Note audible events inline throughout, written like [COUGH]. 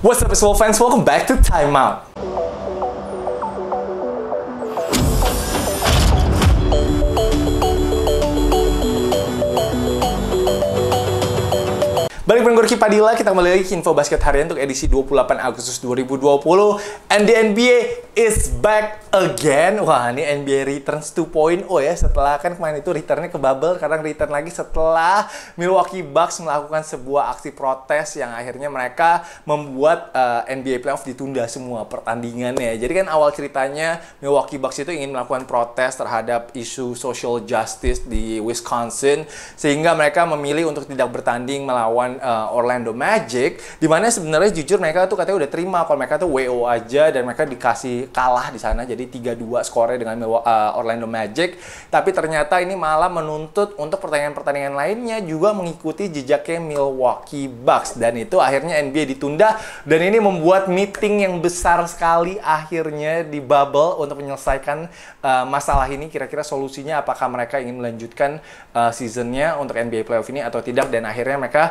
What's up, Soul fans? Welcome back to Time Balik bareng gue Padilla, kita kembali lagi ke Info Basket Harian untuk edisi 28 Agustus 2020 And the NBA is back again. Wah ini NBA returns 2.0 ya Setelah kan kemarin itu returnnya ke bubble Sekarang return lagi setelah Milwaukee Bucks melakukan sebuah aksi protes Yang akhirnya mereka membuat uh, eh, NBA Playoff ditunda semua pertandingannya. Jadi kan awal ceritanya Milwaukee Bucks itu ingin melakukan protes terhadap isu social justice di Wisconsin Sehingga mereka memilih untuk tidak bertanding melawan uh, Orlando Magic di mana sebenarnya jujur mereka tuh katanya udah terima. Kalau mereka tuh WO aja dan mereka dikasih kalah di sana jadi 3-2 skornya dengan uh, Orlando Magic. Tapi ternyata ini malah menuntut untuk pertandingan-pertandingan lainnya juga mengikuti jejaknya Milwaukee Bucks. Dan itu akhirnya NBA ditunda dan ini membuat meeting yang besar sekali akhirnya di bubble untuk menyelesaikan uh, masalah ini. Kira-kira solusinya apakah mereka ingin melanjutkan uh, seasonnya untuk NBA playoff ini atau tidak? Dan akhirnya mereka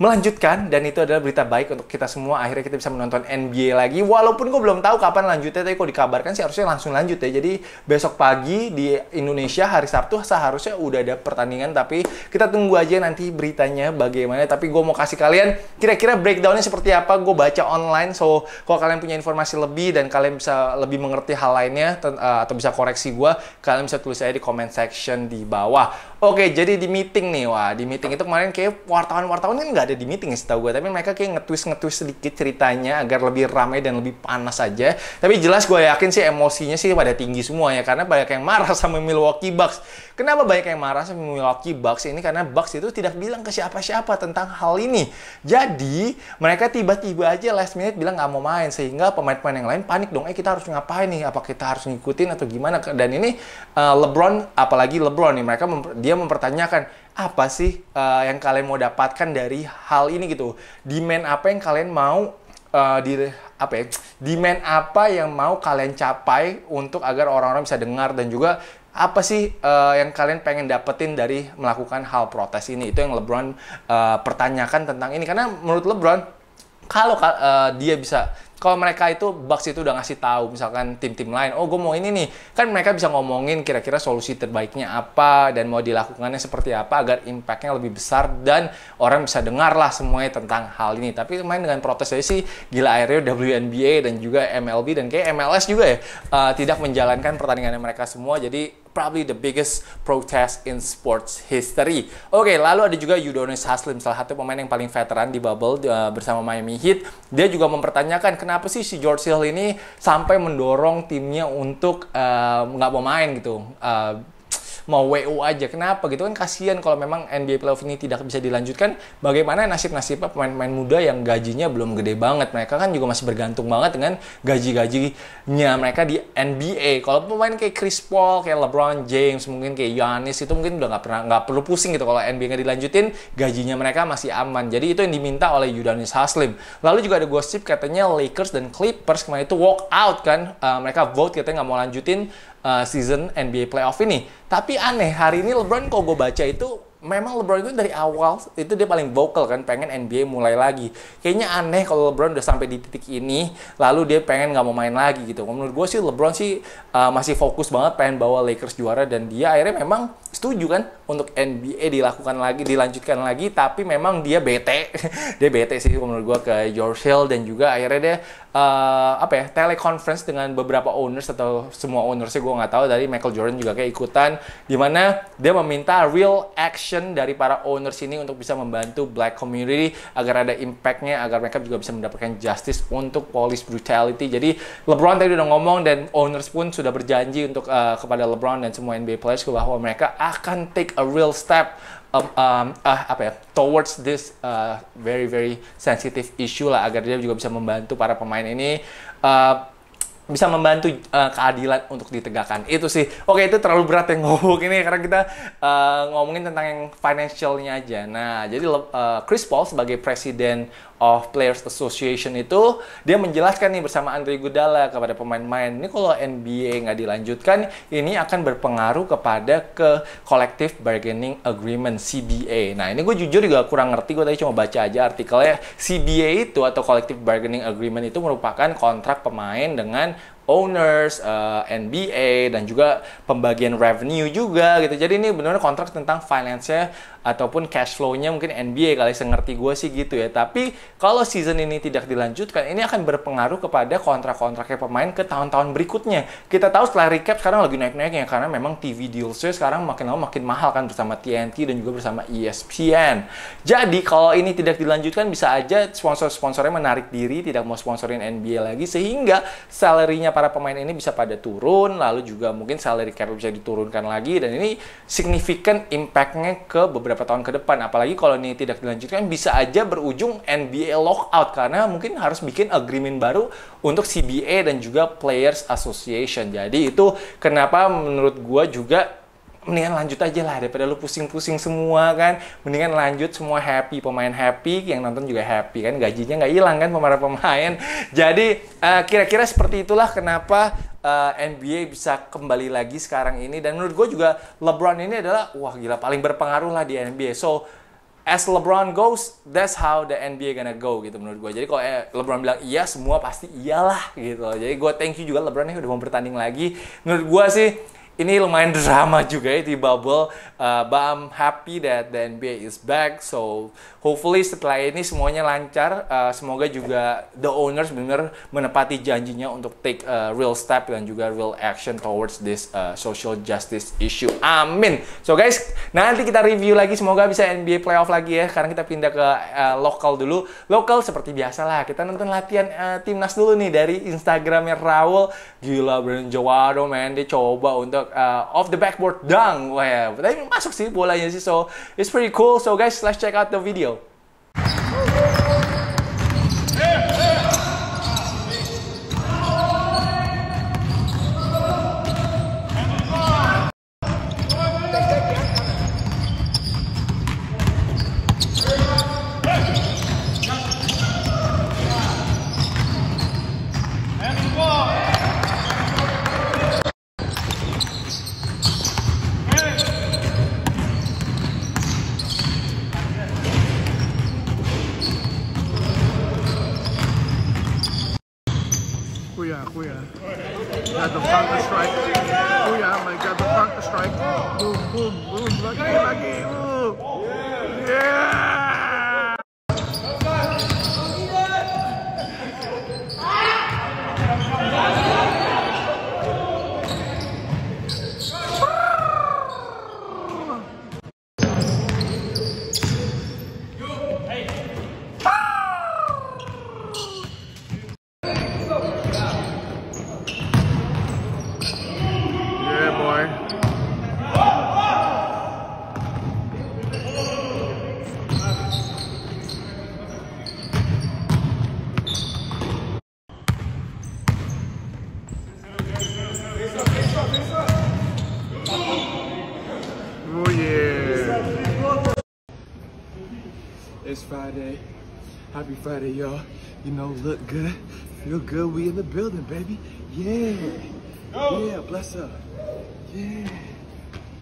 melanjutkan dan itu adalah berita baik untuk kita semua. Akhirnya kita bisa menonton NBA lagi. Walaupun gue belum tahu kapan lanjutnya tapi kok dikabarkan sih harusnya langsung lanjut ya. Jadi besok pagi di Indonesia hari Sabtu seharusnya udah ada pertandingan. Tapi kita tunggu aja nanti beritanya bagaimana. Tapi gue mau kasih kalian kira-kira breakdownnya seperti apa. Gue baca online so kalau kalian punya informasi lebih dan kalian bisa lebih mengerti hal lainnya uh, atau bisa koreksi gue kalian bisa tulis aja di comment section di bawah. Oke jadi di meeting nih wah. Di meeting itu kemarin kayak wartawan-wartawan kan nggak ada di meeting ya setahu gue tapi mereka kayak nge-twist nge-twist sedikit ceritanya agar lebih ramai dan lebih panas aja. Tapi jelas gue yakin sih emosinya sih pada tinggi semua ya karena banyak yang marah [LAUGHS] sama Milwaukee Bucks. Kenapa banyak yang marah sama Milwaukee Bucks ini? Karena Bucks itu tidak bilang ke siapa-siapa tentang hal ini. Jadi mereka tiba-tiba aja last minute bilang nggak mau main sehingga pemain-pemain yang lain panik dong eh kita harus ngapain nih? Apa kita harus ngikutin atau gimana? Dan ini uh, LeBron apalagi LeBron nih mereka mem dia mempertanyakan apa sih uh, yang kalian mau dapatkan dari hal ini gitu? Demand apa yang kalian mau uh, di apa ya demand apa yang mau kalian capai untuk agar orang-orang bisa dengar? Dan juga apa sih uh, yang kalian pengen dapetin dari melakukan hal protes ini? Itu yang LeBron uh, pertanyakan tentang ini. Karena menurut LeBron kalau uh, dia bisa kalau mereka itu Bucks itu udah ngasih tahu misalkan tim-tim lain, oh gue mau ini nih, kan mereka bisa ngomongin kira-kira solusi terbaiknya apa dan mau dilakukannya seperti apa agar impactnya lebih besar dan orang bisa dengar lah semuanya tentang hal ini. Tapi main dengan protes aja sih gila akhirnya WNBA dan juga MLB dan kayak MLS juga ya uh, tidak menjalankan pertandingannya mereka semua. Jadi probably the biggest protest in sports history. Oke, okay, lalu ada juga Udonis Haslim, salah satu pemain yang paling veteran di bubble uh, bersama Miami Heat. Dia juga mempertanyakan kenapa sih si George Hill ini sampai mendorong timnya untuk uh, nggak uh, mau main gitu. Uh, mau WO aja. Kenapa gitu kan kasihan kalau memang NBA playoff ini tidak bisa dilanjutkan. Bagaimana nasib-nasibnya pemain-pemain muda yang gajinya belum gede banget. Mereka kan juga masih bergantung banget dengan gaji-gajinya mereka di NBA. Kalau pemain kayak Chris Paul, kayak LeBron James, mungkin kayak Giannis itu mungkin udah nggak pernah nggak perlu pusing gitu kalau NBA nggak dilanjutin gajinya mereka masih aman. Jadi itu yang diminta oleh Udonis Haslim. Lalu juga ada gosip katanya Lakers dan Clippers kemarin itu walk out kan. Uh, mereka vote katanya nggak mau lanjutin uh, season NBA playoff ini. Tapi aneh, hari ini LeBron kok gue baca itu memang LeBron itu dari awal itu dia paling vokal kan pengen NBA mulai lagi kayaknya aneh kalau LeBron udah sampai di titik ini lalu dia pengen nggak mau main lagi gitu menurut gue sih LeBron sih uh, masih fokus banget pengen bawa Lakers juara dan dia akhirnya memang setuju kan untuk NBA dilakukan lagi dilanjutkan lagi tapi memang dia bete. [LAUGHS] Dia bete sih menurut gue ke George Hill dan juga akhirnya dia uh, apa ya teleconference dengan beberapa owners atau semua ownersnya gue nggak tahu. Dari Michael Jordan juga kayak ikutan di mana dia meminta real action dari para owners ini untuk bisa membantu black community agar ada impactnya agar mereka juga bisa mendapatkan justice untuk police brutality. Jadi LeBron tadi udah ngomong dan owners pun sudah berjanji untuk uh, kepada LeBron dan semua NBA players bahwa mereka akan take a real step um, um, uh, apa ya towards this uh, very very sensitive issue lah agar dia juga bisa membantu para pemain ini uh, bisa membantu uh, keadilan untuk ditegakkan. Itu sih. Oke itu terlalu berat yang ngomong ini karena kita uh, ngomongin tentang yang financialnya aja. Nah jadi uh, Chris Paul sebagai presiden of Players Association itu dia menjelaskan nih bersama Andre Gudala kepada pemain-pemain ini kalau NBA nggak dilanjutkan ini akan berpengaruh kepada ke Collective Bargaining Agreement CBA. Nah ini gue jujur juga kurang ngerti gue tadi cuma baca aja artikelnya CBA itu atau Collective Bargaining Agreement itu merupakan kontrak pemain dengan owners, uh, eh, NBA dan juga pembagian revenue juga gitu. Jadi ini benar-benar kontrak tentang finance-nya ataupun cash flow-nya mungkin NBA kali sengerti gue sih gitu ya. Tapi kalau season ini tidak dilanjutkan, ini akan berpengaruh kepada kontrak-kontraknya pemain ke tahun-tahun berikutnya. Kita tahu setelah recap sekarang lagi naik-naiknya karena memang TV deals-nya sekarang makin lama makin mahal kan bersama TNT dan juga bersama ESPN. Jadi kalau ini tidak dilanjutkan bisa aja sponsor-sponsornya menarik diri, tidak mau sponsorin NBA lagi sehingga salary-nya para pemain ini bisa pada turun, lalu juga mungkin salary cap bisa diturunkan lagi dan ini signifikan impact-nya ke beberapa tahun ke depan. Apalagi kalau ini tidak dilanjutkan bisa aja berujung NBA lockout karena mungkin harus bikin agreement baru untuk CBA dan juga Players Association. Jadi itu kenapa menurut gua juga mendingan lanjut aja lah daripada lu pusing-pusing semua kan mendingan lanjut semua happy pemain happy yang nonton juga happy kan gajinya nggak hilang kan pemain pemain [LAUGHS] jadi uh, kira-kira seperti itulah kenapa uh, eh, NBA bisa kembali lagi sekarang ini dan menurut gue juga LeBron ini adalah wah gila paling berpengaruh lah di NBA so as LeBron goes, that's how the NBA gonna go gitu menurut gue. Jadi kalau eh, LeBron bilang iya, semua pasti iyalah gitu. Jadi gue thank you juga LeBron ini udah mau bertanding lagi. Menurut gue sih ini lumayan [LAUGHS] drama juga ya di bubble. Uh, but I'm happy that the NBA is back. So hopefully setelah ini semuanya lancar. Uh, semoga juga the owners benar menepati janjinya untuk take a real step dan juga real action towards this uh, social justice issue. Amin. So guys, nanti kita review lagi. Semoga bisa NBA playoff lagi ya. Sekarang kita pindah ke uh, lokal dulu. Lokal seperti biasa lah. Kita nonton latihan uh, timnas dulu nih dari Instagramnya Raul. Gila, Brandon Jawado, man. Dia coba untuk uh, off the backboard dunk. Tapi masuk sih bolanya sih. So it's pretty cool. So guys, let's check out the video. again. Oh, it's Friday. Happy Friday, y'all. You know, look good, feel good. We in the building, baby. Yeah. Yeah, bless up. Yeah.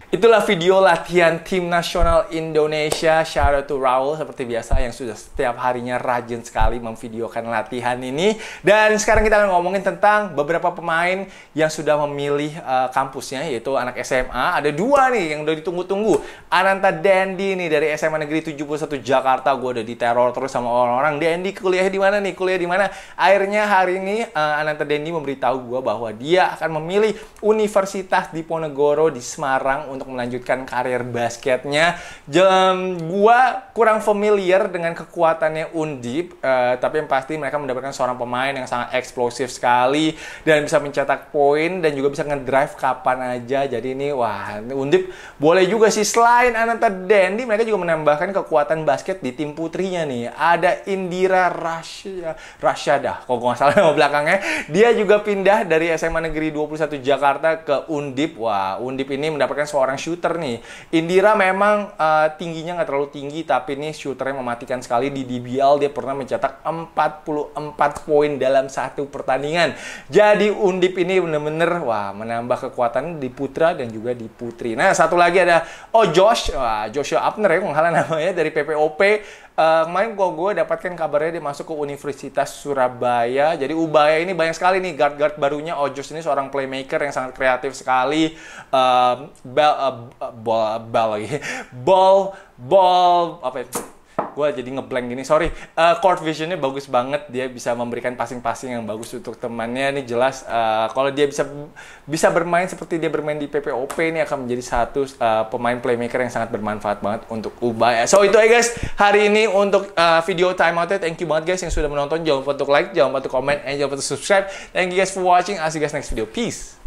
Itulah video latihan tim nasional Indonesia. Shout out to Raul seperti biasa yang sudah setiap harinya rajin sekali memvideokan latihan ini. Dan sekarang kita akan ngomongin tentang beberapa pemain yang sudah memilih uh, kampusnya yaitu anak SMA. Ada dua nih yang udah ditunggu-tunggu. Ananta Dendi nih dari SMA Negeri 71 Jakarta. Gue udah diteror terus sama orang-orang. Dendi kuliah di mana nih? Kuliah di mana? Akhirnya hari ini uh, Ananta Dendi memberitahu gue bahwa dia akan memilih Universitas Diponegoro di Semarang untuk melanjutkan karir basketnya. Jam gua kurang familiar dengan kekuatannya Undip, uh, tapi yang pasti mereka mendapatkan seorang pemain yang sangat eksplosif sekali dan bisa mencetak poin dan juga bisa ngedrive kapan aja. Jadi ini wah, Undip boleh juga sih selain Ananta Dendi, mereka juga menambahkan kekuatan basket di tim putrinya nih. Ada Indira Rasya, Rasyada, kok nggak salah nama belakangnya. Dia juga pindah dari SMA Negeri 21 Jakarta ke Undip. Wah, Undip ini mendapatkan seorang seorang shooter nih. Indira memang uh, tingginya nggak terlalu tinggi, tapi nih shooternya mematikan sekali di DBL. Dia pernah mencetak 44 poin dalam satu pertandingan. Jadi Undip ini bener-bener wah menambah kekuatan di putra dan juga di putri. Nah satu lagi ada oh Josh, wah Joshua Abner ya namanya dari PPOP uh, kemarin gua gue dapatkan kabarnya dia masuk ke Universitas Surabaya. Jadi Ubaya ini banyak sekali nih guard-guard barunya. Ojos ini seorang playmaker yang sangat kreatif sekali. Uh, ball, uh, ball, ball lagi, [LAUGHS] ball, ball apa ya? Gue jadi ngeblank gini. Sorry uh, court visionnya bagus banget. Dia bisa memberikan passing-passing yang bagus untuk temannya. Ini jelas uh, kalau dia bisa bisa bermain seperti dia bermain di PPOP ini akan menjadi satu uh, pemain playmaker yang sangat bermanfaat banget untuk Ubaya. So itu aja guys hari ini untuk uh, video timeoutnya. Thank you banget guys yang sudah menonton. Jangan lupa untuk like jangan lupa untuk comment and jangan lupa untuk subscribe. Thank you guys for watching. I'll see you guys next video. Peace